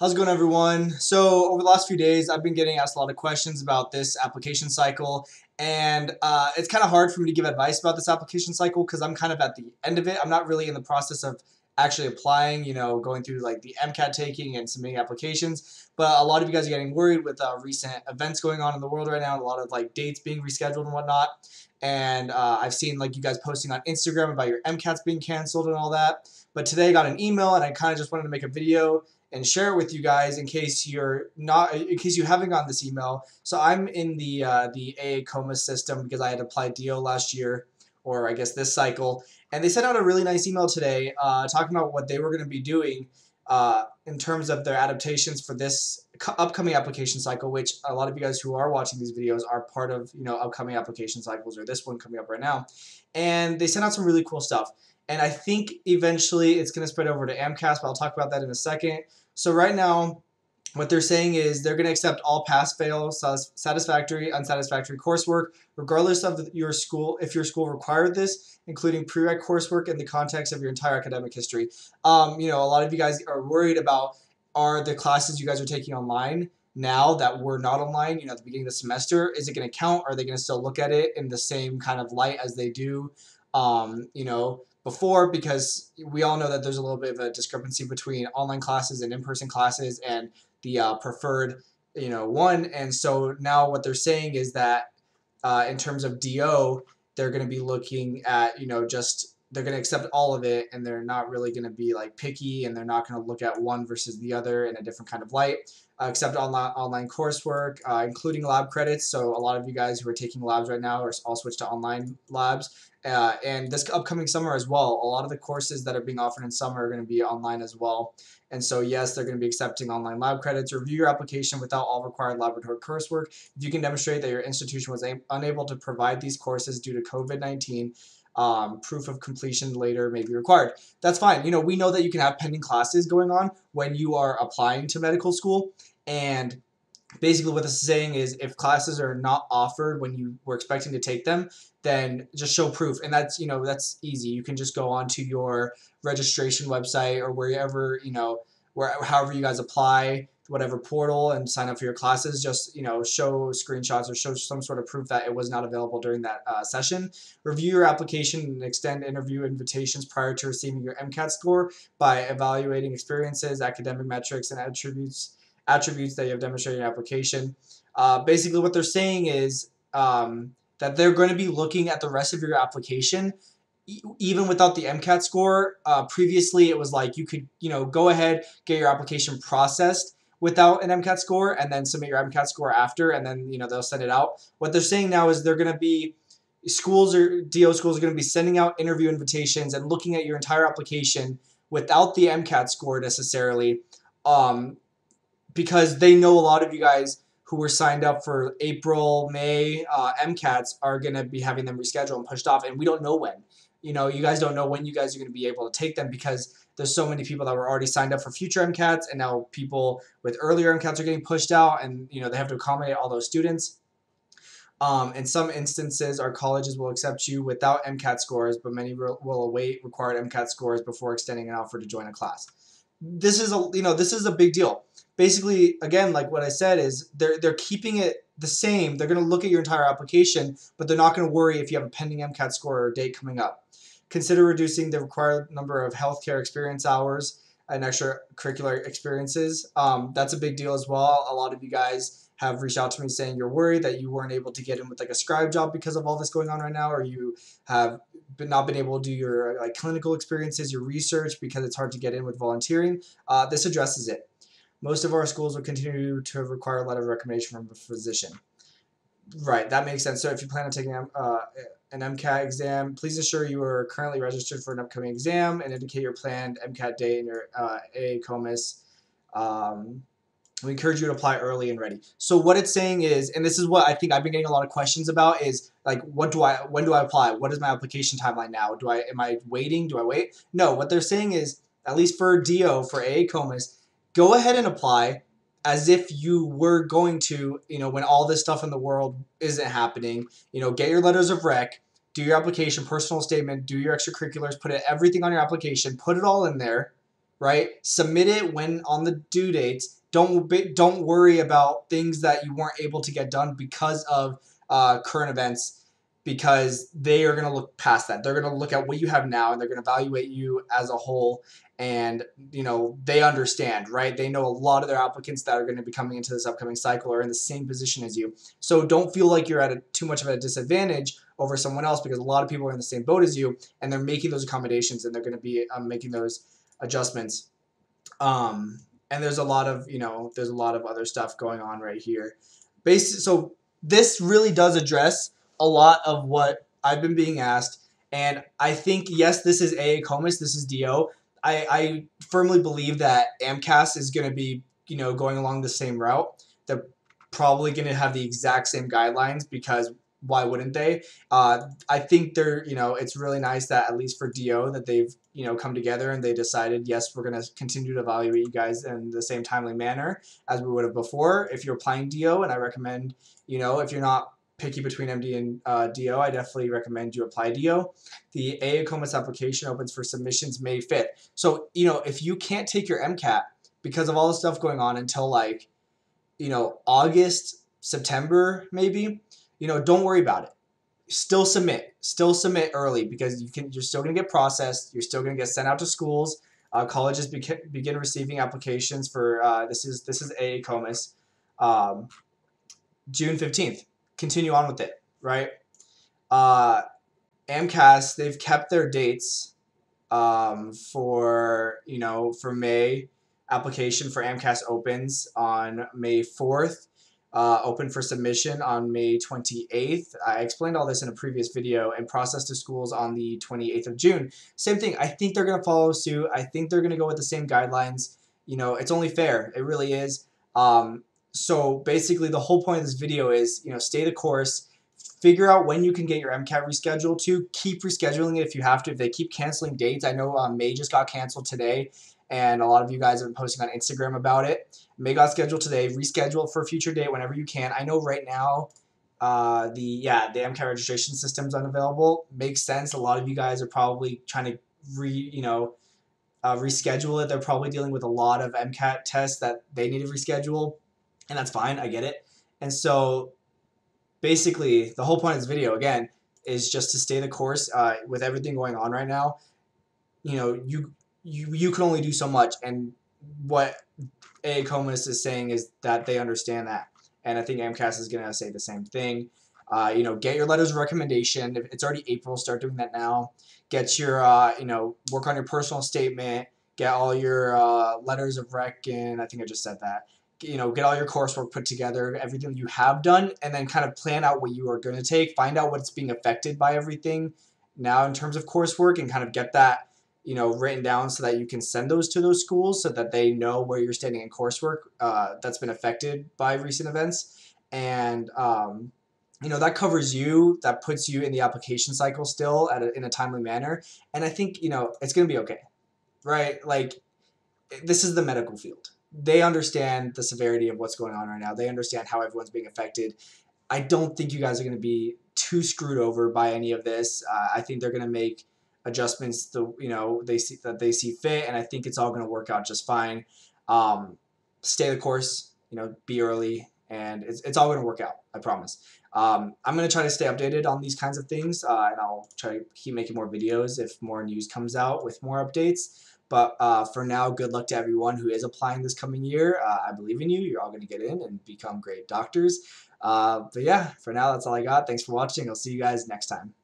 How's it going, everyone? So, over the last few days, I've been getting asked a lot of questions about this application cycle, and uh, it's kind of hard for me to give advice about this application cycle because I'm kind of at the end of it. I'm not really in the process of actually applying, you know, going through like the MCAT taking and submitting applications. But a lot of you guys are getting worried with uh, recent events going on in the world right now, a lot of like dates being rescheduled and whatnot. And uh, I've seen like you guys posting on Instagram about your MCATs being canceled and all that. But today I got an email and I kind of just wanted to make a video and share it with you guys in case you're not in case you haven't gotten this email. So I'm in the uh, the AACOMAS system because I had applied DO last year or I guess this cycle, and they sent out a really nice email today uh, talking about what they were going to be doing uh, in terms of their adaptations for this upcoming application cycle. Which a lot of you guys who are watching these videos are part of you know upcoming application cycles or this one coming up right now, and they sent out some really cool stuff. And I think eventually it's going to spread over to AMCAS, but I'll talk about that in a second. So right now, what they're saying is they're going to accept all pass, fail, satisfactory, unsatisfactory coursework, regardless of your school, if your school required this, including prereq coursework in the context of your entire academic history. Um, you know, a lot of you guys are worried about are the classes you guys are taking online now that we're not online, you know, at the beginning of the semester, is it going to count? Are they going to still look at it in the same kind of light as they do, um, you know, before because we all know that there's a little bit of a discrepancy between online classes and in-person classes and the uh, preferred you know one. And so now what they're saying is that uh, in terms of do they're going to be looking at you know just they're going to accept all of it and they're not really going to be like picky and they're not going to look at one versus the other in a different kind of light uh, accept online online coursework uh, including lab credits so a lot of you guys who are taking labs right now are all switched to online labs uh, and this upcoming summer as well, a lot of the courses that are being offered in summer are going to be online as well. And so, yes, they're going to be accepting online lab credits. Review your application without all required laboratory coursework. If you can demonstrate that your institution was unable to provide these courses due to COVID 19, um, proof of completion later may be required. That's fine. You know, we know that you can have pending classes going on when you are applying to medical school. And basically what this is saying is if classes are not offered when you were expecting to take them then just show proof and that's you know that's easy you can just go onto your registration website or wherever you know where however you guys apply whatever portal and sign up for your classes just you know show screenshots or show some sort of proof that it was not available during that uh, session review your application and extend interview invitations prior to receiving your mcat score by evaluating experiences academic metrics and attributes attributes that you have demonstrated in your application. Uh, basically, what they're saying is um, that they're going to be looking at the rest of your application even without the MCAT score. Uh, previously, it was like you could, you know, go ahead, get your application processed without an MCAT score, and then submit your MCAT score after, and then you know they'll send it out. What they're saying now is they're going to be schools or DO schools are going to be sending out interview invitations and looking at your entire application without the MCAT score necessarily. Um, because they know a lot of you guys who were signed up for April, May uh, MCATs are going to be having them rescheduled and pushed off, and we don't know when. You know, you guys don't know when you guys are going to be able to take them because there's so many people that were already signed up for future MCATs, and now people with earlier MCATs are getting pushed out, and you know they have to accommodate all those students. Um, in some instances, our colleges will accept you without MCAT scores, but many will await required MCAT scores before extending an offer to join a class. This is a you know this is a big deal basically again like what i said is they're they're keeping it the same they're going to look at your entire application but they're not going to worry if you have a pending mcat score or a date coming up consider reducing the required number of healthcare experience hours and extracurricular experiences. Um, that's a big deal as well. A lot of you guys have reached out to me saying you're worried that you weren't able to get in with like a scribe job because of all this going on right now or you have been, not been able to do your like clinical experiences your research because it's hard to get in with volunteering. Uh, this addresses it. Most of our schools will continue to require a letter of recommendation from a physician. Right, that makes sense. So if you plan on taking uh, an MCAT exam, please ensure you are currently registered for an upcoming exam and indicate your planned MCAT date in your uh, AACOMAS. Um, we encourage you to apply early and ready. So what it's saying is, and this is what I think I've been getting a lot of questions about is like, what do I, when do I apply? What is my application timeline now? Do I, am I waiting? Do I wait? No, what they're saying is, at least for DO, for AACOMAS, go ahead and apply as if you were going to, you know, when all this stuff in the world isn't happening, you know, get your letters of rec, do your application, personal statement, do your extracurriculars, put it, everything on your application, put it all in there, right? Submit it when on the due dates. Don't don't worry about things that you weren't able to get done because of uh, current events because they are going to look past that. They're going to look at what you have now and they're going to evaluate you as a whole. And, you know, they understand, right? They know a lot of their applicants that are going to be coming into this upcoming cycle are in the same position as you. So don't feel like you're at a, too much of a disadvantage over someone else because a lot of people are in the same boat as you and they're making those accommodations and they're going to be um, making those adjustments. Um, and there's a lot of, you know, there's a lot of other stuff going on right here. Based, so this really does address a lot of what I've been being asked. And I think, yes, this is AACOMAS, this is DO. I, I firmly believe that AMCAS is going to be, you know, going along the same route. They're probably going to have the exact same guidelines because why wouldn't they? Uh, I think they're, you know, it's really nice that at least for DO that they've, you know, come together and they decided, yes, we're going to continue to evaluate you guys in the same timely manner as we would have before. If you're applying DO, and I recommend, you know, if you're not picky between MD and uh, DO, I definitely recommend you apply DO. The AACOMAS application opens for submissions May 5th. So, you know, if you can't take your MCAT because of all the stuff going on until like, you know, August, September, maybe, you know, don't worry about it. Still submit. Still submit early because you can. You're still gonna get processed. You're still gonna get sent out to schools. Uh, colleges beca- begin receiving applications for uh, this is this is AACOMAS, um, June fifteenth continue on with it, right? Uh, AMCAS, they've kept their dates um, for, you know, for May. Application for AMCAS opens on May 4th. Uh, open for submission on May 28th. I explained all this in a previous video and process to schools on the 28th of June. Same thing. I think they're going to follow suit. I think they're going to go with the same guidelines. You know, it's only fair. It really is. Um, so basically the whole point of this video is, you know, stay the course, figure out when you can get your MCAT rescheduled to, keep rescheduling it if you have to. If they keep canceling dates, I know um, May just got canceled today, and a lot of you guys have been posting on Instagram about it. May got scheduled today, reschedule for a future date whenever you can. I know right now, uh, the yeah the MCAT registration system is unavailable. Makes sense. A lot of you guys are probably trying to re you know uh, reschedule it. They're probably dealing with a lot of MCAT tests that they need to reschedule and that's fine. I get it. And so basically, the whole point of this video, again, is just to stay the course uh, with everything going on right now. You know, you you you can only do so much, and what AACOMAS is saying is that they understand that, and I think AMCAS is gonna say the same thing. Uh, you know, get your letters of recommendation. It's already April, start doing that now. Get your, uh, you know, work on your personal statement. Get all your uh, letters of rec and I think I just said that you know, get all your coursework put together, everything you have done, and then kind of plan out what you are going to take, find out what's being affected by everything now in terms of coursework, and kind of get that, you know, written down so that you can send those to those schools so that they know where you're standing in coursework uh, that's been affected by recent events. And, um, you know, that covers you, that puts you in the application cycle still at a, in a timely manner. And I think, you know, it's going to be okay, right? Like, this is the medical field they understand the severity of what's going on right now. They understand how everyone's being affected. I don't think you guys are going to be too screwed over by any of this. Uh, I think they're going to make adjustments the you know they see that they see fit, and I think it's all going to work out just fine. Um, stay the course, you know, be early, and it's, it's all going to work out. I promise. Um, I'm going to try to stay updated on these kinds of things, uh, and I'll try to keep making more videos if more news comes out with more updates. But uh, for now, good luck to everyone who is applying this coming year. Uh, I believe in you. You're all going to get in and become great doctors. Uh, but yeah, for now, that's all I got. Thanks for watching. I'll see you guys next time.